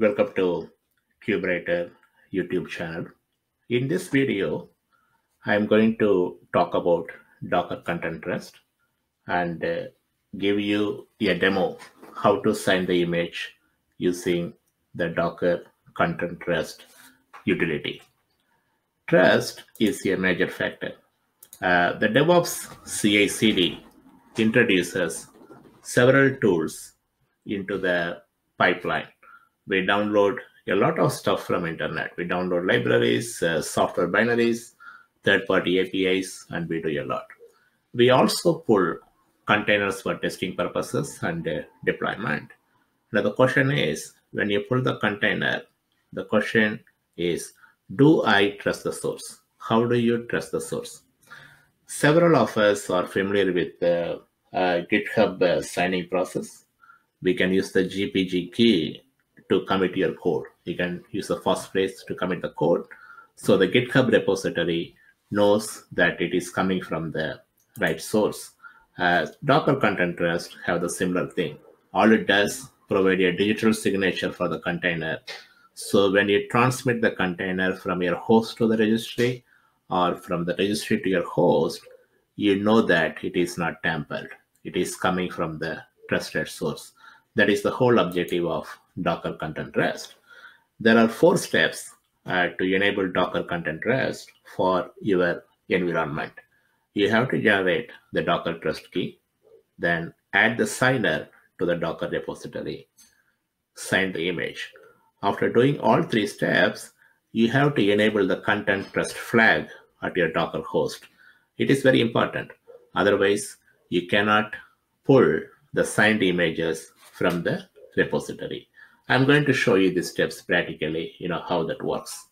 Welcome to Kuberiter YouTube channel. In this video, I'm going to talk about Docker Content Trust and uh, give you a demo how to sign the image using the Docker Content Trust utility. Trust is a major factor. Uh, the DevOps CI/CD introduces several tools into the pipeline. We download a lot of stuff from internet. We download libraries, uh, software binaries, third-party APIs, and we do a lot. We also pull containers for testing purposes and uh, deployment. Now the question is, when you pull the container, the question is, do I trust the source? How do you trust the source? Several of us are familiar with the uh, GitHub uh, signing process. We can use the GPG key to commit your code. You can use the passphrase to commit the code. So the GitHub repository knows that it is coming from the right source. Uh, Docker Content Trust have the similar thing. All it does provide a digital signature for the container. So when you transmit the container from your host to the registry or from the registry to your host, you know that it is not tampered. It is coming from the trusted source. That is the whole objective of Docker Content Trust. There are four steps uh, to enable Docker Content Trust for your environment. You have to generate the Docker Trust key, then add the signer to the Docker repository, sign the image. After doing all three steps, you have to enable the content trust flag at your Docker host. It is very important. Otherwise, you cannot pull the signed images from the repository. I'm going to show you the steps practically, you know, how that works.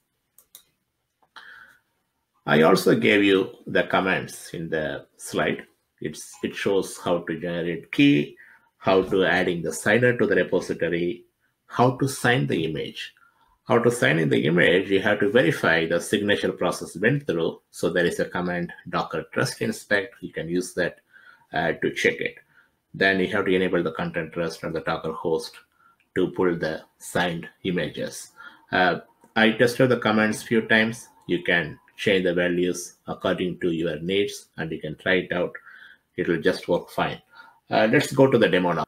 I also gave you the commands in the slide. It's, it shows how to generate key, how to adding the signer to the repository, how to sign the image. How to sign in the image, you have to verify the signature process went through. So there is a command docker trust inspect. You can use that uh, to check it. Then you have to enable the content trust on the Docker host to pull the signed images. Uh, I tested the commands few times. You can change the values according to your needs and you can try it out. It will just work fine. Uh, let's go to the demo now.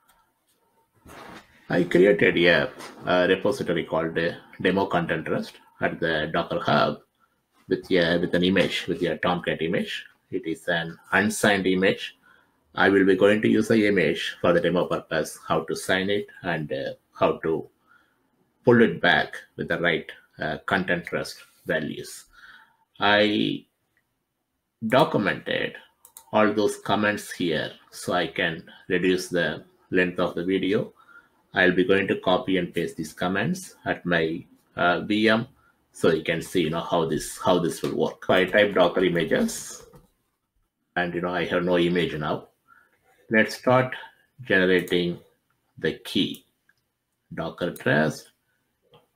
I created a, a repository called demo content trust at the Docker Hub with, a, with an image, with a Tomcat image. It is an unsigned image. I will be going to use the image for the demo purpose, how to sign it and uh, how to pull it back with the right uh, content trust values. I documented all those comments here so I can reduce the length of the video. I'll be going to copy and paste these comments at my uh, VM so you can see you know how this how this will work. I type docker images and you know I have no image now. Let's start generating the key. Docker trust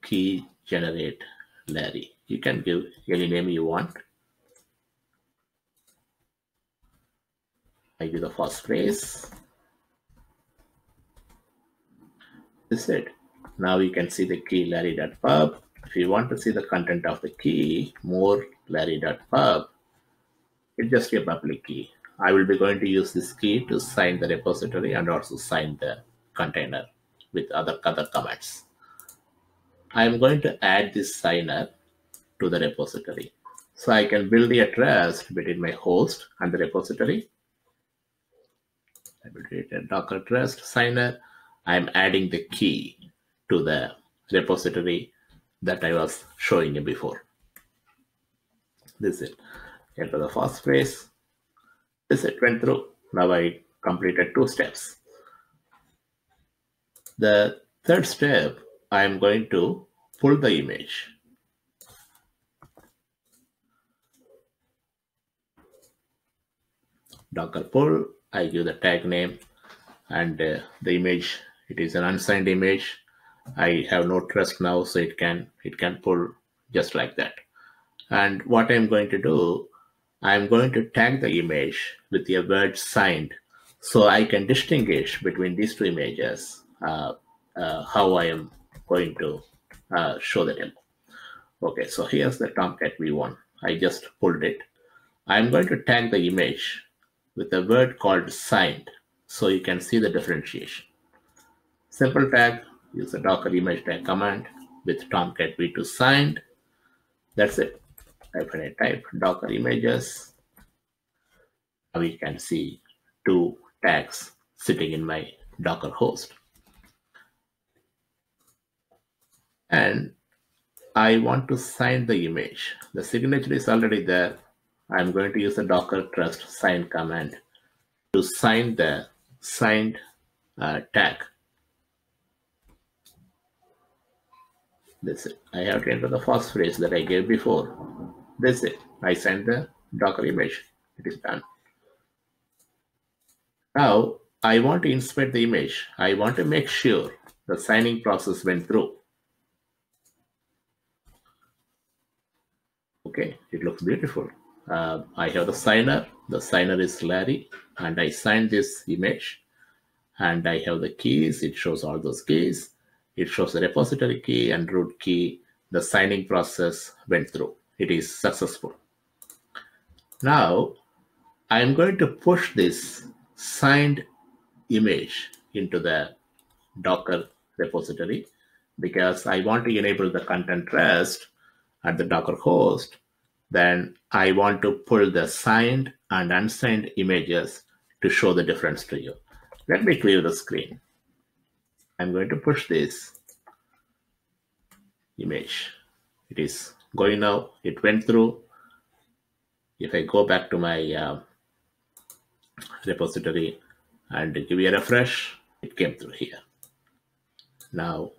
key generate Larry. You can give any name you want. I give the passphrase. This is it. Now you can see the key larry.pub. If you want to see the content of the key, more larry.pub, it's just a public key. I will be going to use this key to sign the repository and also sign the container with other, other comments. I am going to add this signer to the repository. So I can build the trust between my host and the repository. I will create a Docker trust signer. I'm adding the key to the repository that I was showing you before. This is it. Enter the passphrase. This it went through. Now I completed two steps. The third step, I am going to pull the image. Docker pull, I give the tag name and uh, the image, it is an unsigned image. I have no trust now, so it can it can pull just like that. And what I'm going to do, I'm going to tag the image with a word signed so I can distinguish between these two images uh, uh, how I am going to uh, show the demo. Okay, so here's the Tomcat V1. I just pulled it. I'm going to tag the image with a word called signed so you can see the differentiation. Simple tag, use the docker image tag command with Tomcat V2 signed. That's it. When I type docker images. You can see two tags sitting in my Docker host. And I want to sign the image. The signature is already there. I'm going to use the docker trust sign command to sign the signed uh, tag. It. I have to enter the passphrase that I gave before. That's it. I send the Docker image. It is done. Now, I want to inspect the image. I want to make sure the signing process went through. Okay, it looks beautiful. Uh, I have the signer. The signer is Larry, and I signed this image. And I have the keys. It shows all those keys. It shows the repository key and root key. The signing process went through. It is successful. Now, I'm going to push this signed image into the Docker repository because I want to enable the content trust at the Docker host, then I want to pull the signed and unsigned images to show the difference to you. Let me clear the screen. I'm going to push this image. It is going now. It went through. If I go back to my uh, repository and give you a refresh, it came through here. Now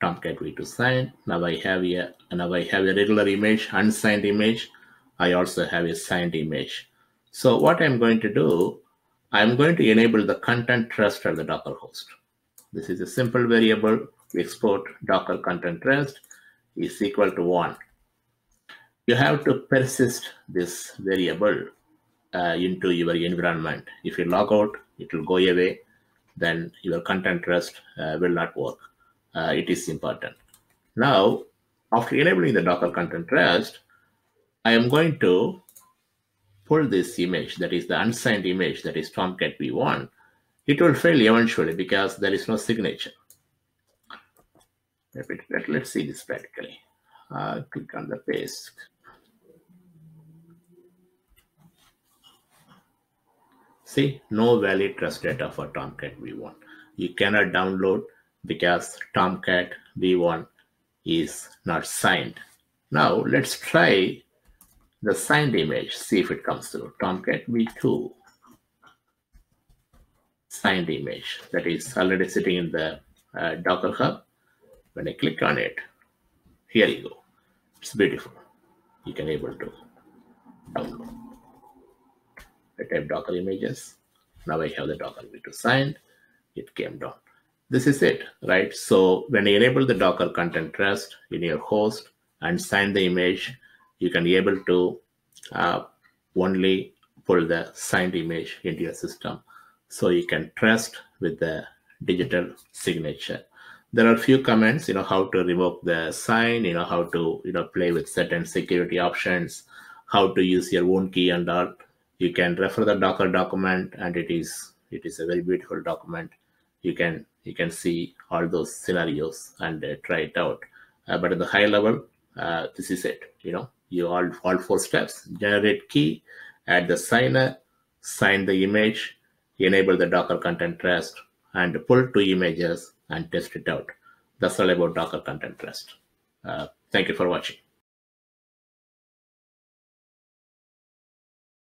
Tomcat V2 sign. Now I have a now I have a regular image, unsigned image. I also have a signed image. So what I'm going to do, I'm going to enable the content trust of the Docker host. This is a simple variable. We export Docker content trust is equal to one. You have to persist this variable uh, into your environment. If you log out, it will go away. Then your content trust uh, will not work uh, it is important. Now, after enabling the Docker content trust, I am going to pull this image, that is the unsigned image, that is Tomcat V1. It will fail eventually because there is no signature. Let, us see this practically. Uh, click on the paste. See, no valid trust data for Tomcat V1. You cannot download because Tomcat V1 is not signed. Now let's try the signed image, see if it comes through. Tomcat V2 signed image that is already sitting in the uh, Docker Hub. When I click on it, here you go. It's beautiful. You can able to download. I type Docker images. Now I have the Docker V2 signed. It came down this is it, right? So when you enable the Docker content trust in your host and sign the image, you can be able to uh, only pull the signed image into your system. So you can trust with the digital signature. There are a few comments, you know, how to revoke the sign, you know, how to, you know, play with certain security options, how to use your own key and all. You can refer the Docker document and it is, it is a very beautiful document. You can you can see all those scenarios and uh, try it out. Uh, but at the high level, uh, this is it. You know, you all all four steps: generate key, add the signer, sign the image, enable the Docker content trust, and pull two images and test it out. That's all about Docker content trust. Uh, thank you for watching.